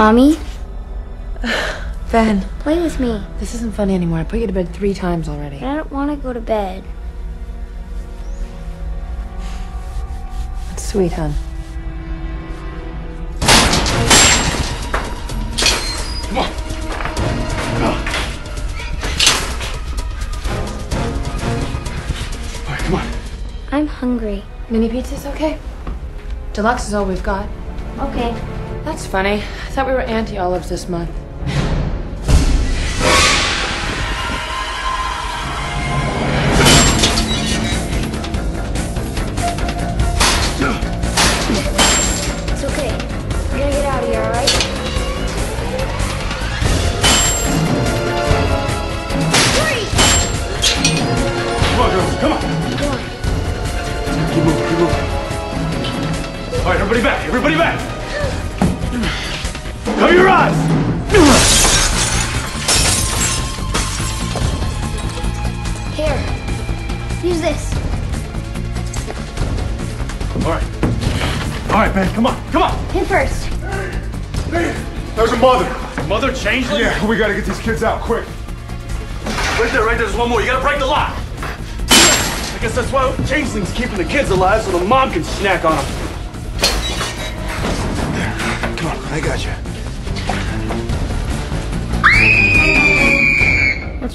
Mommy, Ben, play with me. this isn't funny anymore. I put you to bed three times already. But I don't want to go to bed. That's sweet, hon. Come on. All right, come on. I'm hungry. Mini pizza's okay? Deluxe is all we've got. Okay. That's funny. I thought we were anti olives this month. It's okay. We're gonna get out of here, alright? Hurry! Come on, girls. Come on. Come on. Keep moving. Keep moving. All right, everybody back. Everybody back. Cover your eyes. Here. Use this. All right. All right, Ben. Come on. Come on. Him first. There's a mother. Mother changeling. Yeah, we gotta get these kids out quick. Right there. Right there. There's one more. You gotta break the lock. I guess that's why changeling's keeping the kids alive so the mom can snack on them. Come on, I got you.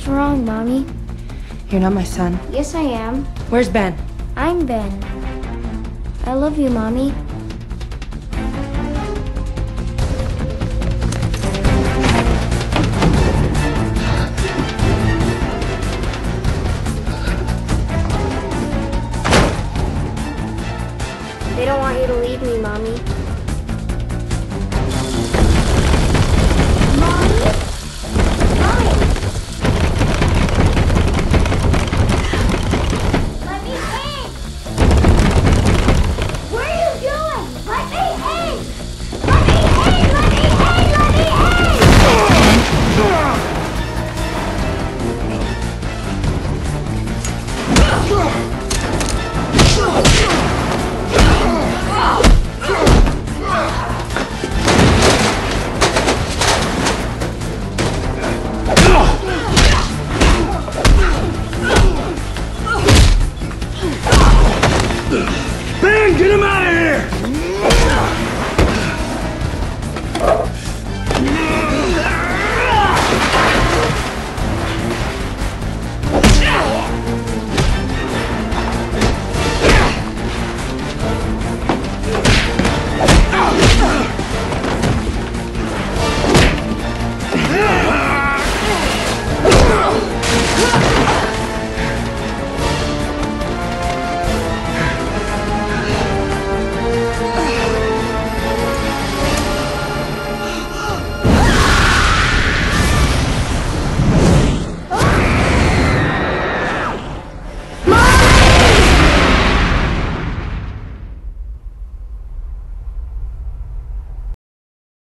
Wrong, Mommy? You're not my son. Yes, I am. Where's Ben? I'm Ben. I love you, Mommy. They don't want you to leave me, Mommy.